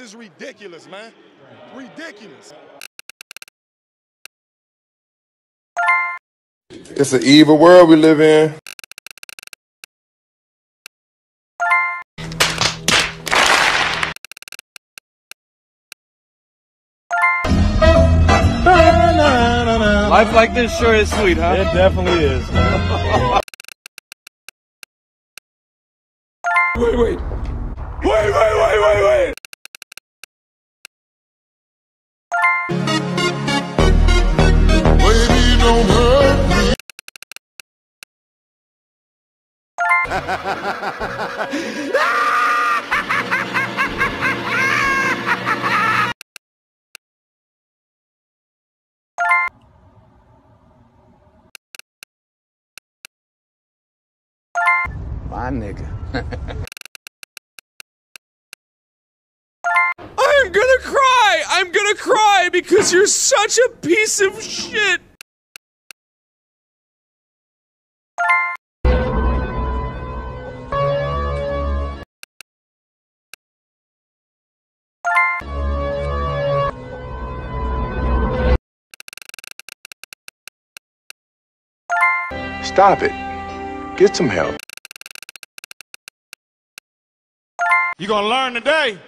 is ridiculous, man. Ridiculous. It's an evil world we live in. Life like this sure is sweet, huh? It definitely is. Wait, wait. Wait, wait, wait, wait, wait. My nigga. I'm gonna cry! I'm gonna cry because you're such a piece of shit! Stop it. Get some help. You're gonna learn today?